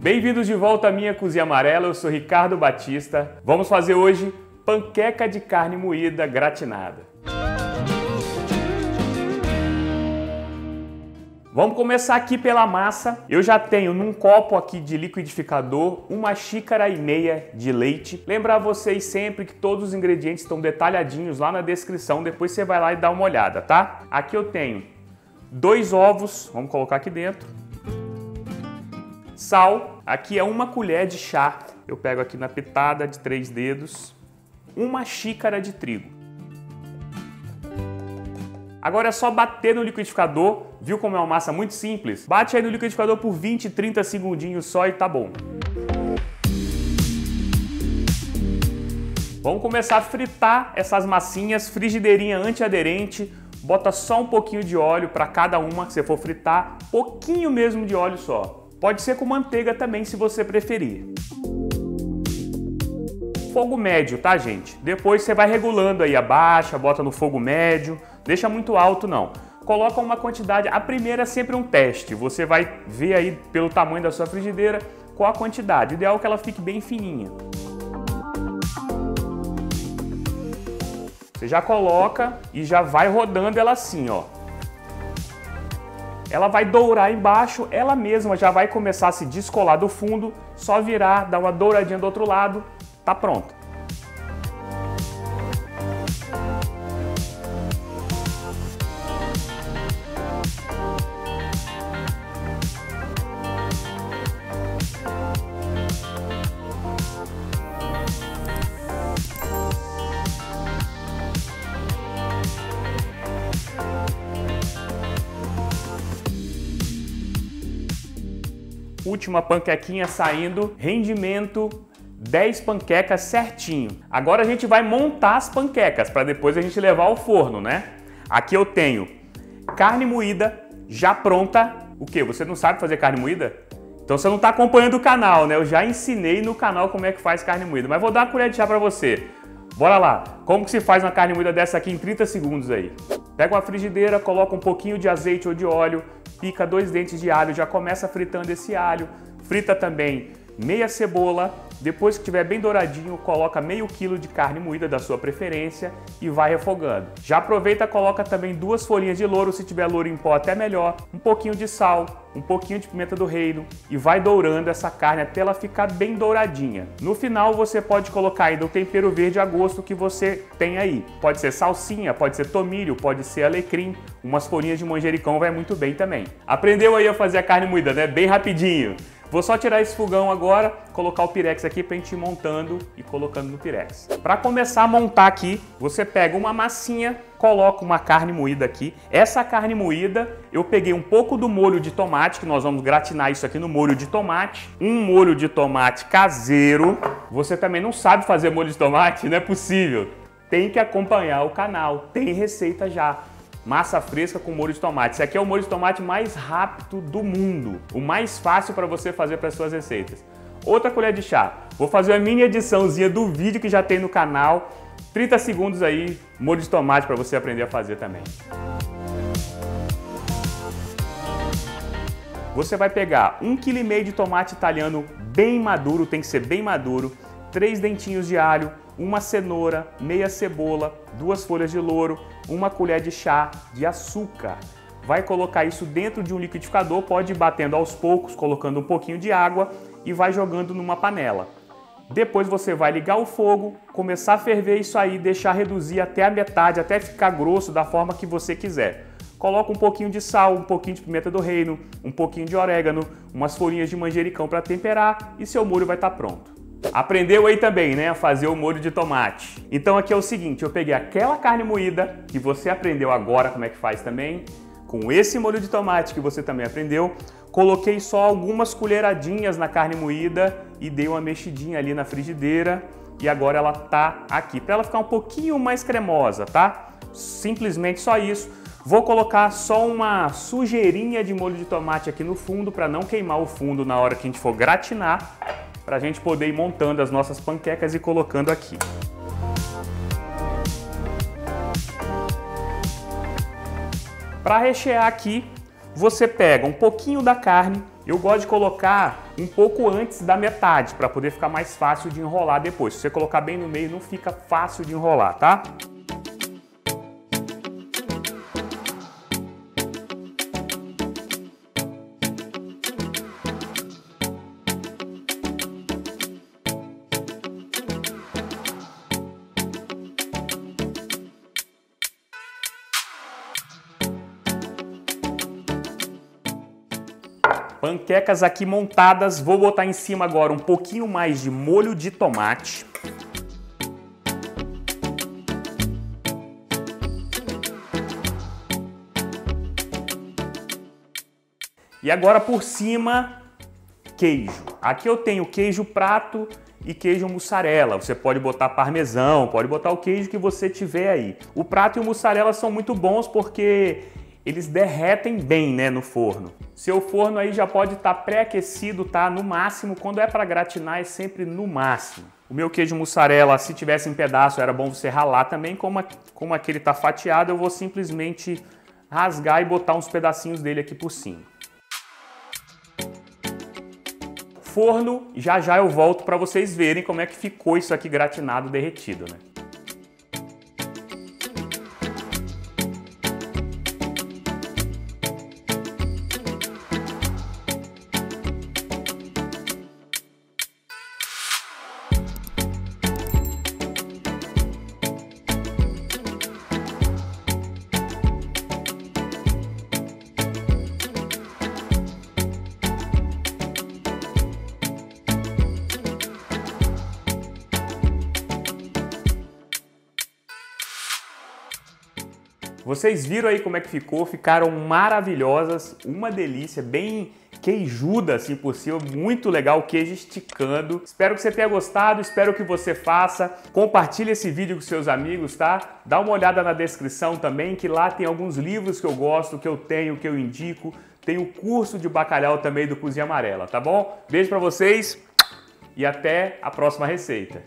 Bem-vindos de volta à minha cozinha amarela, eu sou Ricardo Batista. Vamos fazer hoje panqueca de carne moída gratinada. Vamos começar aqui pela massa. Eu já tenho num copo aqui de liquidificador uma xícara e meia de leite. Lembrar vocês sempre que todos os ingredientes estão detalhadinhos lá na descrição, depois você vai lá e dá uma olhada, tá? Aqui eu tenho dois ovos, vamos colocar aqui dentro Sal, aqui é uma colher de chá, eu pego aqui na pitada de três dedos, uma xícara de trigo. Agora é só bater no liquidificador, viu como é uma massa muito simples? Bate aí no liquidificador por 20, 30 segundinhos só e tá bom. Vamos começar a fritar essas massinhas, frigideirinha antiaderente, bota só um pouquinho de óleo para cada uma que você for fritar, pouquinho mesmo de óleo só. Pode ser com manteiga também, se você preferir. Fogo médio, tá, gente? Depois você vai regulando aí, abaixa, bota no fogo médio, deixa muito alto não. Coloca uma quantidade, a primeira é sempre um teste, você vai ver aí pelo tamanho da sua frigideira qual a quantidade. O ideal é que ela fique bem fininha. Você já coloca e já vai rodando ela assim, ó ela vai dourar embaixo, ela mesma já vai começar a se descolar do fundo, só virar, dar uma douradinha do outro lado, tá pronto. Última panquequinha saindo, rendimento 10 panquecas certinho. Agora a gente vai montar as panquecas para depois a gente levar ao forno, né? Aqui eu tenho carne moída já pronta. O que? Você não sabe fazer carne moída? Então você não está acompanhando o canal, né? Eu já ensinei no canal como é que faz carne moída, mas vou dar uma colher de chá para você. Bora lá! Como que se faz uma carne moída dessa aqui em 30 segundos aí? Pega uma frigideira, coloca um pouquinho de azeite ou de óleo, pica dois dentes de alho, já começa fritando esse alho, frita também meia cebola, depois que estiver bem douradinho, coloca meio quilo de carne moída da sua preferência e vai refogando. Já aproveita coloca também duas folhinhas de louro, se tiver louro em pó até melhor, um pouquinho de sal, um pouquinho de pimenta do reino e vai dourando essa carne até ela ficar bem douradinha. No final você pode colocar ainda o tempero verde a gosto que você tem aí. Pode ser salsinha, pode ser tomilho, pode ser alecrim, umas folhinhas de manjericão vai muito bem também. Aprendeu aí a fazer a carne moída, né? Bem rapidinho. Vou só tirar esse fogão agora, colocar o pirex aqui para a gente ir montando e colocando no pirex. Para começar a montar aqui, você pega uma massinha, coloca uma carne moída aqui. Essa carne moída, eu peguei um pouco do molho de tomate, que nós vamos gratinar isso aqui no molho de tomate. Um molho de tomate caseiro. Você também não sabe fazer molho de tomate? Não é possível. Tem que acompanhar o canal, tem receita já massa fresca com molho de tomate. Esse aqui é o molho de tomate mais rápido do mundo, o mais fácil para você fazer para suas receitas. Outra colher de chá. Vou fazer uma mini ediçãozinha do vídeo que já tem no canal. 30 segundos aí, molho de tomate para você aprender a fazer também. Você vai pegar 1,5 kg de tomate italiano bem maduro, tem que ser bem maduro, 3 dentinhos de alho, uma cenoura, meia cebola, duas folhas de louro, uma colher de chá de açúcar. Vai colocar isso dentro de um liquidificador, pode ir batendo aos poucos, colocando um pouquinho de água e vai jogando numa panela. Depois você vai ligar o fogo, começar a ferver isso aí, deixar reduzir até a metade, até ficar grosso da forma que você quiser. Coloca um pouquinho de sal, um pouquinho de pimenta do reino, um pouquinho de orégano, umas folhinhas de manjericão para temperar e seu molho vai estar tá pronto. Aprendeu aí também, né, a fazer o molho de tomate. Então aqui é o seguinte, eu peguei aquela carne moída que você aprendeu agora como é que faz também, com esse molho de tomate que você também aprendeu, coloquei só algumas colheradinhas na carne moída e dei uma mexidinha ali na frigideira e agora ela tá aqui, para ela ficar um pouquinho mais cremosa, tá? Simplesmente só isso. Vou colocar só uma sujeirinha de molho de tomate aqui no fundo para não queimar o fundo na hora que a gente for gratinar para a gente poder ir montando as nossas panquecas e colocando aqui. Para rechear aqui, você pega um pouquinho da carne, eu gosto de colocar um pouco antes da metade, para poder ficar mais fácil de enrolar depois. Se você colocar bem no meio, não fica fácil de enrolar, tá? Panquecas aqui montadas, vou botar em cima agora um pouquinho mais de molho de tomate. E agora por cima, queijo. Aqui eu tenho queijo prato e queijo mussarela. Você pode botar parmesão, pode botar o queijo que você tiver aí. O prato e o mussarela são muito bons porque eles derretem bem né, no forno. Seu forno aí já pode estar tá pré-aquecido, tá? No máximo, quando é para gratinar é sempre no máximo. O meu queijo mussarela, se tivesse em pedaço, era bom você ralar também. Como, como aquele tá fatiado, eu vou simplesmente rasgar e botar uns pedacinhos dele aqui por cima. Forno, já já eu volto para vocês verem como é que ficou isso aqui gratinado, derretido, né? Vocês viram aí como é que ficou? Ficaram maravilhosas, uma delícia, bem queijuda por cima, muito legal, o queijo esticando. Espero que você tenha gostado, espero que você faça. Compartilhe esse vídeo com seus amigos, tá? Dá uma olhada na descrição também, que lá tem alguns livros que eu gosto, que eu tenho, que eu indico. Tem o curso de bacalhau também do Cozinha Amarela, tá bom? Beijo para vocês e até a próxima receita.